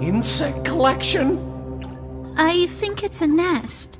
insect collection? I think it's a nest.